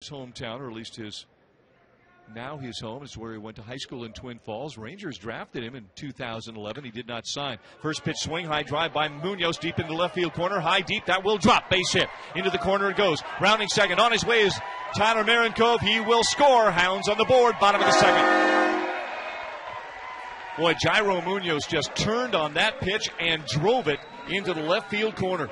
his hometown, or at least his now his home is where he went to high school in Twin Falls. Rangers drafted him in 2011. He did not sign. First pitch swing, high drive by Munoz deep into the left field corner. High deep, that will drop. Base hit. Into the corner it goes. Rounding second. On his way is Tyler Marincov. He will score. Hounds on the board. Bottom of the second. Boy, Yairo Munoz just turned on that pitch and drove it into the left field corner.